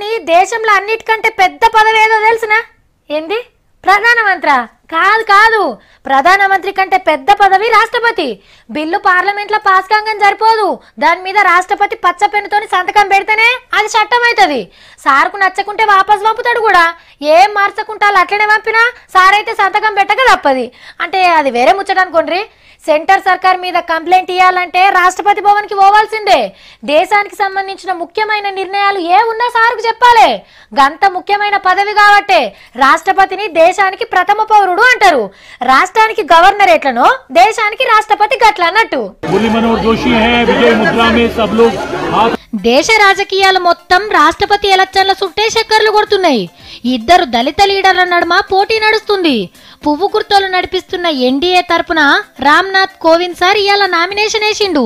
కానీ దేశంలో అన్నిటికంటే పెద్ద పదవి ఏదో తెలిసిన? ఏంది? ప్రధానమంత్రి? కాదు కాదు. ప్రధానమంత్రి కంటే పెద్ద పదవి రాష్ట్రపతి. బిల్లు పార్లమెంట్లో పాస్ కాగానే సరిపోదు. దాని మీద రాష్ట్రపతి పచ్చ పెన్నుతోని సంతకం పెడితేనే అది చట్టం అవుతుంది సార్కు నచ్చకుంటే వాపస్ పంపుతాడు కూడా. ఏం మార్చకుంటా అట్లనే పంపినా సార్ అయితే సంతకం పెట్టక తప్పది. అంటే అది వేరే ముచ్చట అనుకోండి సెంటర్ సర్కార్ మీద కంప్లైంట్ ఇవ్వాలంటే రాష్ట్రపతి భవన్కి పోవాల్సిందే. దేశానికి సంబంధించిన ముఖ్యమైన నిర్ణయాలు ఏ ఉన్నా సార్కు చెప్పాలి. గంత ముఖ్యమైన పదవి కాబట్టే రాష్ట్రపతిని దేశానికి ప్రథమ పౌరుడు అంటారు. రాష్ట్రానికి గవర్నర్ ఎట్లనో దేశానికి రాష్ట్రపతి గట్ల అన్నట్టు. దేశ రాజకీయాలు మొత్తం రాష్ట్రపతి ఎలక్షన్ల చుట్టే చక్కర్లు కొడుతున్నాయి. ఇద్దరు దళిత లీడర్ల నడుమ పోటీ నడుస్తుంది. పువ్వు కుర్తోలు నడిపిస్తున్న ఎన్డీఏ తరపున రామ్నాథ్ కోవింద్ సార్ ఇవాళ నామినేషన్ వేసిండు.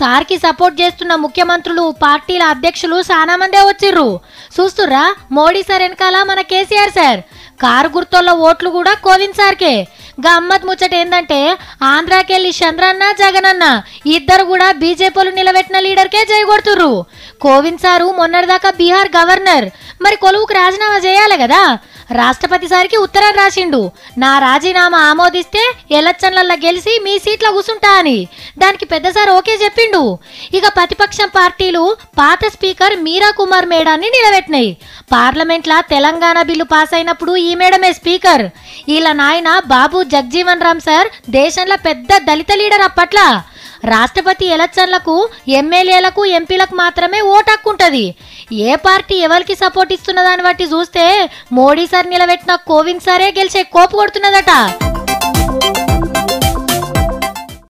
సార్కి సపోర్ట్ చేస్తున్న ముఖ్యమంత్రులు పార్టీల అధ్యక్షులు చాలా మందే వచ్చిర్రు. చూస్తుర్రా మోడీ సార్ వెనకాల మన కేసీఆర్ సార్. కారు గుర్తోళ్ళ ఓట్లు కూడా కోవింద్ సార్కే. గమ్మత్ ముచ్చట ఏంటంటే ఆంధ్రాకెళ్ళి చంద్రన్న జగనన్న ఇద్దరు కూడా బీజేపీలు నిలబెట్టిన లీడర్కే జయగొడుతుర్రు కోవింద్ సారు మొన్నటిదాకా బీహార్ గవర్నర్. మరి కొలువుకు రాజీనామా చేయాలి కదా? రాష్ట్రపతి సారికి ఉత్తరం రాసిండు. నా రాజీనామా ఆమోదిస్తే ఎలక్షన్లలో గెలిచి మీ సీట్లో కూసుంటా అని. దానికి పెద్ద సార్ ఓకే చెప్పిండు. ఇక ప్రతిపక్షం పార్టీలు పాత స్పీకర్ మీరా కుమార్ మేడాన్ని నిలబెట్టినాయి. పార్లమెంట్లా తెలంగాణ బిల్లు పాస్ అయినప్పుడు ఈ మేడమే స్పీకర్. వీళ్ళ నాయన బాబు జగ్జీవన్ రామ్ సార్ దేశంలో పెద్ద దళిత లీడర్ అప్పట్లా. రాష్ట్రపతి ఎలక్షన్లకు ఎమ్మెల్యేలకు ఎంపీలకు మాత్రమే ఓటు హక్కుంటుంది ఏ పార్టీ ఎవరికి సపోర్ట్ ఇస్తున్నదాన్ని బట్టి చూస్తే మోడీ సార్ నిలబెట్టిన కోవింద్ సారే గెలిచే కోపు కొడుతున్నదట.